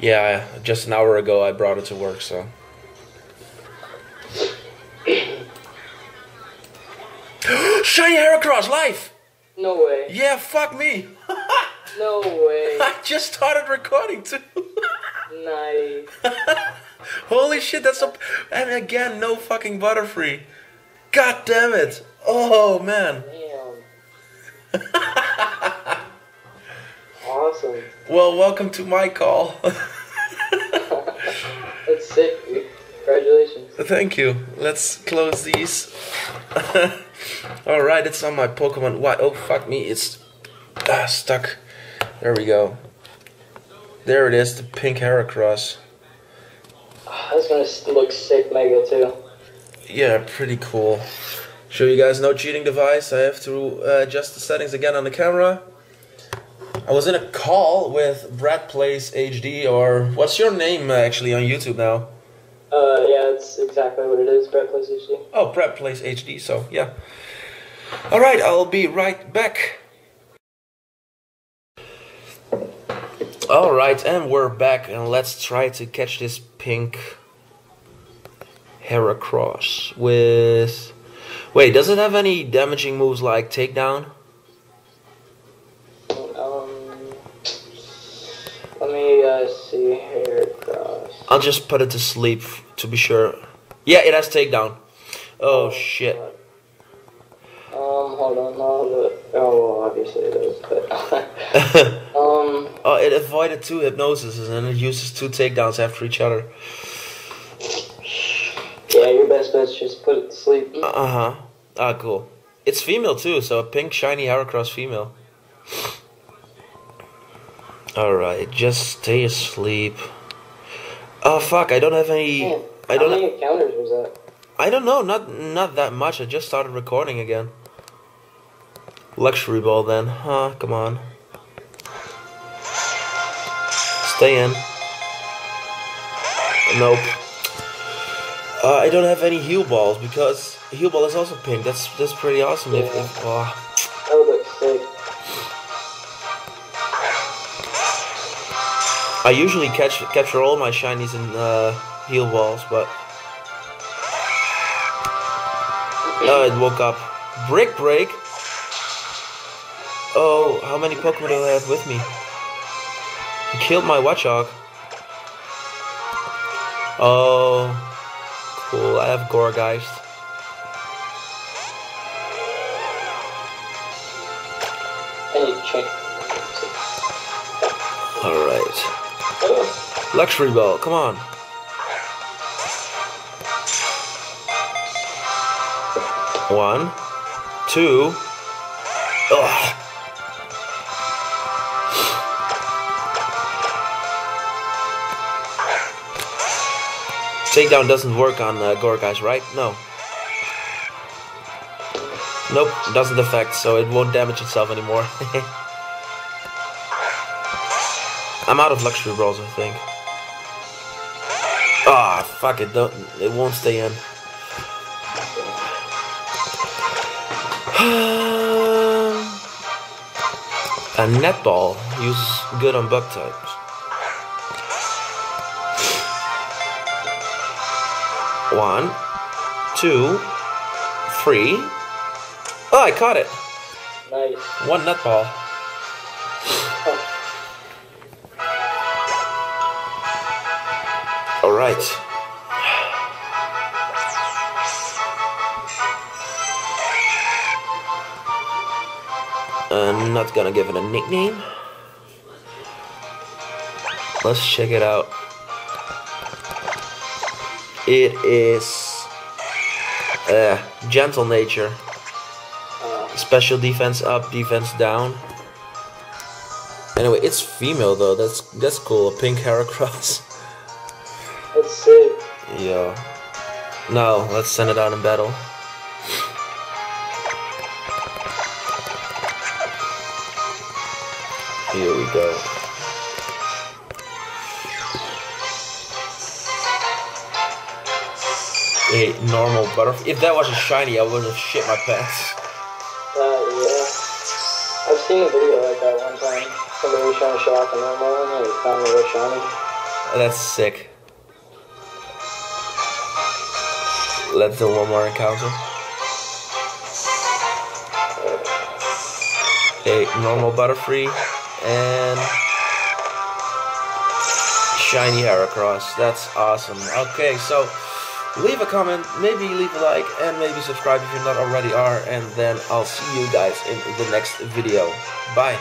Yeah, just an hour ago I brought it to work, so. Shiny Heracross live! No way. Yeah, fuck me! No way. I just started recording too. nice. Holy shit, that's a. And again, no fucking Butterfree. God damn it! Oh man. Well, welcome to my call. That's sick, dude. Congratulations. Thank you. Let's close these. Alright, it's on my Pokemon. Why? Oh, fuck me. It's ah, stuck. There we go. There it is, the pink Heracross. That's gonna look sick mega too. Yeah, pretty cool. Show you guys no cheating device. I have to uh, adjust the settings again on the camera. I was in a call with Brad Plays HD, or what's your name uh, actually on YouTube now? Uh, yeah, that's exactly what it is. Brett plays HD. Oh, Brad Plays HD, so yeah. Alright, I'll be right back. Alright, and we're back, and let's try to catch this pink Heracross with. Wait, does it have any damaging moves like takedown? I'll just put it to sleep to be sure. Yeah, it has takedown. Oh shit. Um, hold on. No, the, oh, well, obviously it is, but um, oh, it avoided two hypnoses and it uses two takedowns after each other. yeah, your best bet's just put it to sleep. Uh huh. Ah, cool. It's female too, so a pink shiny Heracross female. Alright, just stay asleep. Oh fuck, I don't have any. Man, I don't. many encounters was that? I don't know. Not not that much. I just started recording again. Luxury ball then, huh? Come on. Stay in. Nope. Uh, I don't have any heal balls because heal ball is also pink. That's that's pretty awesome. If, if, oh. I usually catch capture all my shinies in uh, heal balls, but oh, it woke up. Brick break. Oh, how many Pokemon do I have with me? He killed my Watchog. Oh, cool. I have Gourgeist. I need to change. All right. Oh, Luxury ball. Come on. One, two. Ugh. Takedown doesn't work on uh, Gourgeist, right? No. Nope, doesn't affect, so it won't damage itself anymore. I'm out of luxury balls, I think. Ah, fuck it, don't, it won't stay in. A netball uses good on bug types. One, two, three. Oh, I caught it. nice. One netball. All right. I'm not gonna give it a nickname. Let's check it out. It is uh, gentle nature. Special defense up, defense down. Anyway, it's female though. That's that's cool. A pink Heracross. that's sick. Yeah. No, let's send it out in battle. Here we go. A normal butterfly. If that was a shiny, I would have shit my pants. Uh, yeah. I've seen a video like that one time. Somebody was trying to show off a normal one and it found a real shiny. That's sick. Let's do one more encounter. A normal Butterfree and shiny Heracross. That's awesome. Okay, so leave a comment, maybe leave a like, and maybe subscribe if you not already are, and then I'll see you guys in the next video. Bye.